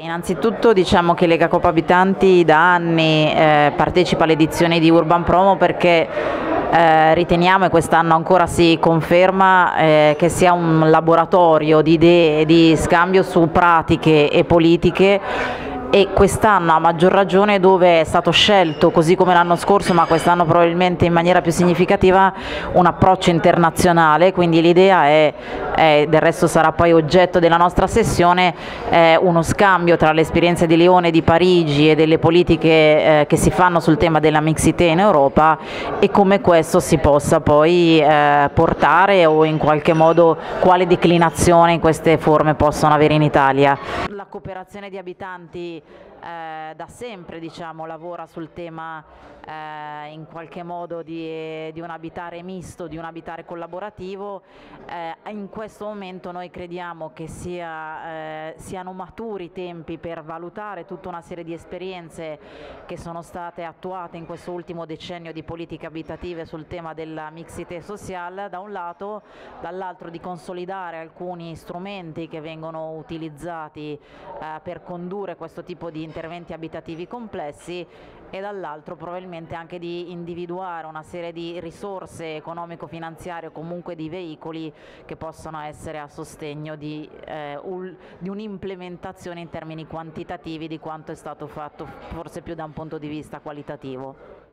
Innanzitutto diciamo che Lega Coop Abitanti da anni eh, partecipa alle edizioni di Urban Promo perché eh, riteniamo e quest'anno ancora si conferma eh, che sia un laboratorio di idee e di scambio su pratiche e politiche e quest'anno a maggior ragione dove è stato scelto, così come l'anno scorso, ma quest'anno probabilmente in maniera più significativa, un approccio internazionale, quindi l'idea è, è, del resto sarà poi oggetto della nostra sessione, uno scambio tra le esperienze di Lione, di Parigi e delle politiche eh, che si fanno sul tema della mixité in Europa e come questo si possa poi eh, portare o in qualche modo quale declinazione queste forme possono avere in Italia. Cooperazione di abitanti eh, da sempre diciamo, lavora sul tema eh, in qualche modo di, di, un abitare misto, di un abitare collaborativo. Eh, in questo momento noi crediamo che sia, eh, siano maturi i tempi per valutare tutta una serie di esperienze che sono state attuate in questo ultimo decennio di politiche abitative sul tema della mixité sociale da un lato, dall'altro di consolidare alcuni strumenti che vengono utilizzati eh, per condurre questo tipo di interventi abitativi complessi e dall'altro probabilmente anche di individuare una serie di risorse economico-finanziarie o comunque di veicoli che possono essere a sostegno di, eh, di un'implementazione in termini quantitativi di quanto è stato fatto forse più da un punto di vista qualitativo.